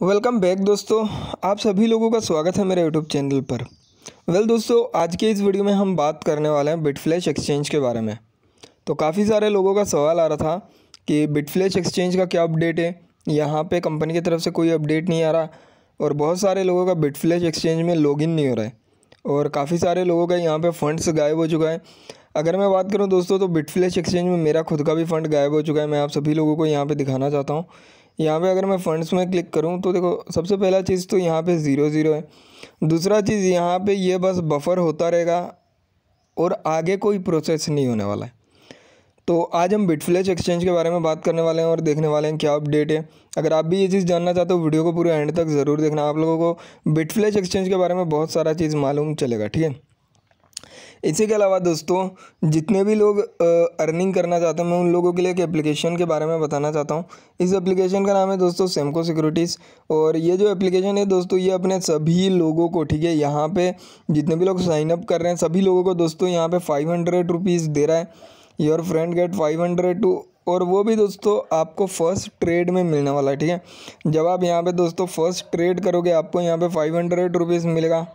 Welcome back दोस्तों आप सभी लोगों का स्वागत है मेरे यूट्यूब चैनल पर। वेल well, दोस्तों आज के इस वीडियो में हम बात करने वाले हैं बिटफ्लैश एक्सचेंज के बारे में। तो काफ़ी सारे लोगों का सवाल आ रहा था कि बिटफ्लैश एक्सचेंज का क्या अपडेट है? यहाँ पे कंपनी की तरफ़ से कोई अपडेट नहीं आ रहा और बहुत सारे लोगों का बिटफ्लैश एक्सचेंज में लॉगिन नहीं हो रहा है। और काफ़ी सारे लोगों का यहाँ पर फंड्स गायब हो चुका है। अगर मैं बात करूँ दोस्तों तो बिटफ्लैश एक्सचेंज में मेरा खुद का भी फ़ंड गायब हो चुका है। मैं आप सभी लोगों को यहाँ पर दिखाना चाहता हूँ यहाँ पे अगर मैं फ़ंड्स में क्लिक करूँ तो देखो, सबसे पहला चीज़ तो यहाँ पे ज़ीरो ज़ीरो है। दूसरा चीज़ यहाँ पे ये बस बफ़र होता रहेगा और आगे कोई प्रोसेस नहीं होने वाला है। तो आज हम बिटफ्लैश एक्सचेंज के बारे में बात करने वाले हैं और देखने वाले हैं क्या अपडेट है। अगर आप भी ये चीज़ जानना चाहते हो, वीडियो को पूरे एंड तक ज़रूर देखना। आप लोगों को बिटफ्लैश एक्सचेंज के बारे में बहुत सारा चीज़ मालूम चलेगा, ठीक है? इसी के अलावा दोस्तों, जितने भी लोग अर्निंग करना चाहते हैं, मैं उन लोगों के लिए एक एप्लीकेशन के बारे में बताना चाहता हूँ। इस एप्लीकेशन का नाम है दोस्तों सेमको सिक्योरिटीज़ और ये जो एप्लीकेशन है दोस्तों, ये अपने सभी लोगों को, ठीक है, यहाँ पे जितने भी लोग साइन अप कर रहे हैं, सभी लोगों को दोस्तों यहाँ पे फाइव हंड्रेड रुपीज़ दे रहा है। Your friend get five hundred too और वो भी दोस्तों आपको फ़र्स्ट ट्रेड में मिलने वाला है, ठीक है। जब आप यहाँ पे दोस्तों फ़र्स्ट ट्रेड करोगे, आपको यहाँ पे फाइव हंड्रेड रुपीज़ मिलेगा।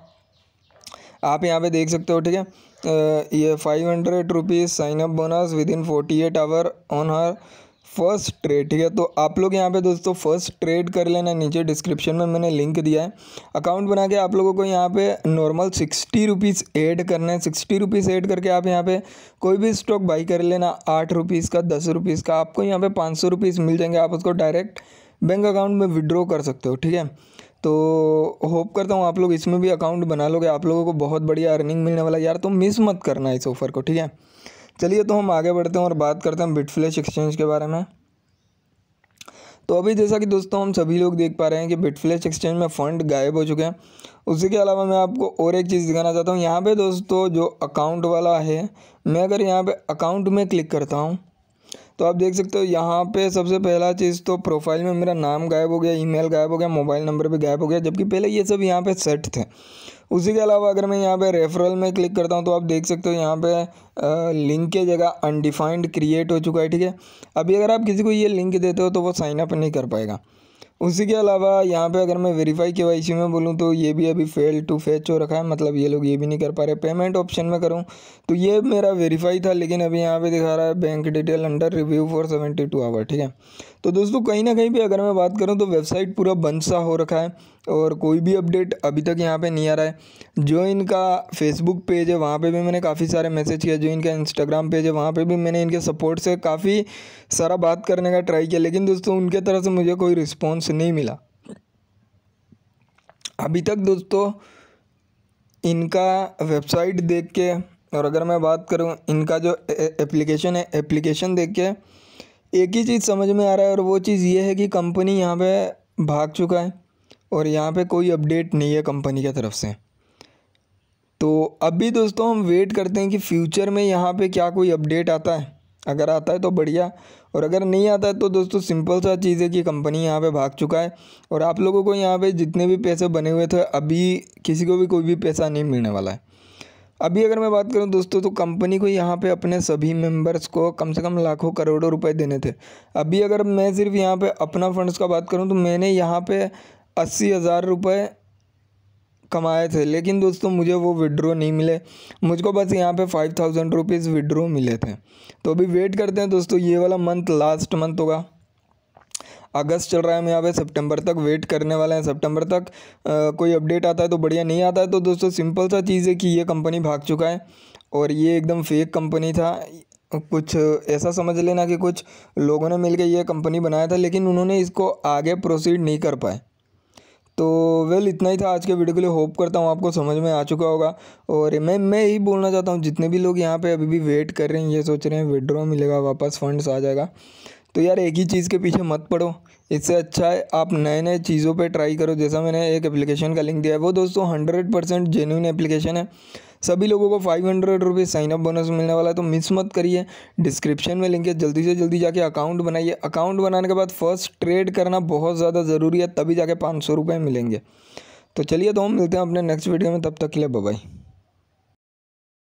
आप यहाँ पे देख सकते हो, ठीक है। ये five hundred rupees sign up bonus within forty eight hour on her first trade ठीक है? तो आप लोग यहाँ पे दोस्तों फ़र्स्ट ट्रेड कर लेना, नीचे डिस्क्रिप्शन में मैंने लिंक दिया है। अकाउंट बना के आप लोगों को यहाँ पे नॉर्मल सिक्सटी रुपीज़ ऐड करना है। सिक्सटी रुपीज़ ऐड करके आप यहाँ पे कोई भी स्टॉक बाई कर लेना, आठ रुपीज़ का, दस रुपीज़ का, आपको यहाँ पे पाँच सौ रुपीज़ मिल जाएँगे। आप उसको डायरेक्ट बैंक अकाउंट में विड्रॉ कर सकते हो, ठीक है? तो होप करता हूँ आप लोग इसमें भी अकाउंट बना लोगे। आप लोगों को बहुत बढ़िया अर्निंग मिलने वाला यार तो मिस मत करना इस ऑफ़र को, ठीक है? चलिए तो हम आगे बढ़ते हैं और बात करते हैं बिटफ्लैश एक्सचेंज के बारे में। तो अभी जैसा कि दोस्तों, हम सभी लोग देख पा रहे हैं कि बिटफ्लैश एक्सचेंज में फ़ंड गायब हो चुके हैं। उसी के अलावा मैं आपको और एक चीज़ दिखाना चाहता हूँ। यहाँ पे दोस्तों, जो अकाउंट वाला है, मैं अगर यहाँ पे अकाउंट में क्लिक करता हूँ तो आप देख सकते हो, यहाँ पे सबसे पहला चीज़ तो प्रोफ़ाइल में मेरा नाम गायब हो गया ईमेल गायब हो गया मोबाइल नंबर भी गायब हो गया, जबकि पहले ये सब यहाँ पे सेट थे। उसी के अलावा अगर मैं यहाँ पे रेफरल में क्लिक करता हूँ तो आप देख सकते हो यहाँ पे लिंक के जगह अनडिफाइंड क्रिएट हो चुका है, ठीक है? अभी अगर आप किसी को ये लिंक देते हो तो वो साइन अप नहीं कर पाएगा। उसी के अलावा यहाँ पे अगर मैं वेरीफाई के वाई में बोलूँ तो ये भी अभी फेल टू फेच हो रखा है। मतलब ये लोग ये भी नहीं कर पा रहे। पेमेंट ऑप्शन में करूँ तो ये मेरा वेरीफाई था, लेकिन अभी यहाँ पे दिखा रहा है bank detail under review for seventy two hour ठीक है? तो दोस्तों, कहीं ना कहीं भी अगर मैं बात करूँ तो वेबसाइट पूरा बंद सा हो रखा है और कोई भी अपडेट अभी तक यहाँ पे नहीं आ रहा है। जो इनका फेसबुक पेज है, वहाँ पे भी मैंने काफ़ी सारे मैसेज किया। जो इनका इंस्टाग्राम पेज है, वहाँ पे भी मैंने इनके सपोर्ट से काफ़ी सारा बात करने का ट्राई किया। लेकिन दोस्तों, उनके तरफ़ से मुझे कोई रिस्पॉन्स नहीं मिला। अभी तक दोस्तों, इनका वेबसाइट देख के, और अगर मैं बात करूँ, इनका जो एप्लीकेशन है एप्लीकेशन देख के, एक ही चीज़ समझ में आ रहा है, और वो चीज़ ये है कि कंपनी यहाँ पे भाग चुका है, और यहाँ पे कोई अपडेट नहीं है कंपनी की तरफ़ से। तो अभी दोस्तों हम वेट करते हैं कि फ्यूचर में यहाँ पे क्या कोई अपडेट आता है। अगर आता है तो बढ़िया। और अगर नहीं आता है तो दोस्तों सिंपल सा चीज़ है कि कंपनी यहाँ पे भाग चुका है। और आप लोगों को यहाँ पे जितने भी पैसे बने हुए थे, अभी किसी को भी कोई भी पैसा नहीं मिलने वाला है। अभी अगर मैं बात करूँ दोस्तों तो कंपनी को यहाँ पे अपने सभी मेंबर्स को कम से कम लाखों करोड़ों रुपए देने थे। अभी अगर मैं सिर्फ़ यहाँ पे अपना फंड्स का बात करूँ तो मैंने यहाँ पे अस्सी हज़ार रुपये कमाए थे लेकिन दोस्तों मुझे वो विड्रो नहीं मिले। मुझको बस यहाँ पे फाइव थाउज़ेंड रुपीज़ विड्रो मिले थे। तो अभी वेट करते हैं दोस्तों ये वाला मंथ लास्ट मंथ होगा। अगस्त चल रहा है हम यहाँ पे सितंबर तक वेट करने वाले हैं। सितंबर तक आ, कोई अपडेट आता है तो बढ़िया नहीं आता है तो दोस्तों सिंपल सा चीज़ है कि ये कंपनी भाग चुका है। और ये एकदम फेक कंपनी था। कुछ ऐसा समझ लेना कि कुछ लोगों ने मिलकर ये कंपनी बनाया था लेकिन उन्होंने इसको आगे प्रोसीड नहीं कर पाए। तो वेल इतना ही था आज के वीडियो के लिए। होप करता हूँ आपको समझ में आ चुका होगा। और मैं मैं यही बोलना चाहता हूँ, जितने भी लोग यहाँ पे अभी भी वेट कर रहे हैं, ये सोच रहे हैं विड्रॉ मिलेगा, वापस फंड्स आ जाएगा। तो यार, एक ही चीज़ के पीछे मत पड़ो। इससे अच्छा है, आप नए नए चीज़ों पर ट्राई करो। जैसा मैंने एक एप्लीकेशन का लिंक दिया है, वो दोस्तों हंड्रेड परसेंट जेन्यून एप्लीकेशन है। सभी लोगों को five hundred rupees sign up bonus मिलने वाला है तो मिस मत करिए। डिस्क्रिप्शन में लिंक है, जल्दी से जल्दी जाके अकाउंट बनाइए। अकाउंट बनाने के बाद फ़र्स्ट ट्रेड करना बहुत ज़्यादा ज़रूरी है, तभी जाके पाँच सौ रुपये मिलेंगे। तो चलिए तो हम मिलते हैं अपने नेक्स्ट वीडियो में, तब तक के लिए बाय